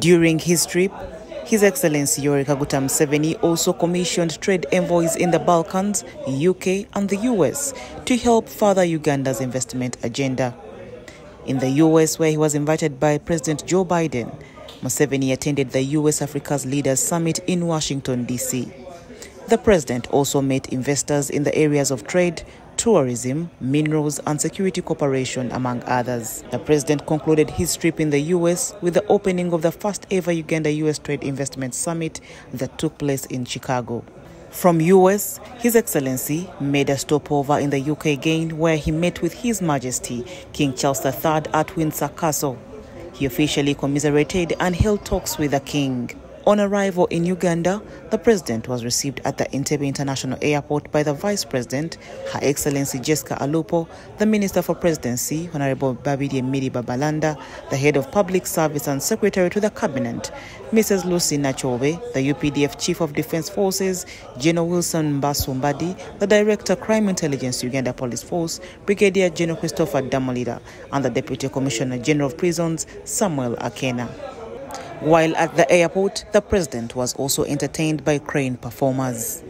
During his trip, His Excellency Yoweri Kaguta Museveni also commissioned trade envoys in the Balkans, UK, and the US to help further Uganda's investment agenda. In the US, where he was invited by President Joe Biden, Museveni attended the US Africa's Leaders Summit in Washington, D.C. The president also met investors in the areas of trade, tourism, minerals, and security cooperation, among others. The president concluded his trip in the U.S. with the opening of the first ever Uganda U.S. Trade Investment Summit that took place in Chicago. From US, His Excellency made a stopover in the UK again where he met with His Majesty King Charles III at Windsor Castle. He officially commiserated and held talks with the King. On arrival in Uganda, the president was received at the Entebbe International Airport by the Vice President, Her Excellency Jessica Alupo, the Minister for Presidency, Honorable Babirye Milly Babalanda, the Head of Public Service and Secretary to the Cabinet, Mrs. Lucy Nakyobe, the UPDF Chief of Defense Forces, General Wilson Mbasu Mbadi, the Director Crime Intelligence Uganda Police Force, Brigadier General Christopher Ddamulira, and the Deputy Commissioner General of Prisons, Samuel Akena. While at the airport, the president was also entertained by crane performers.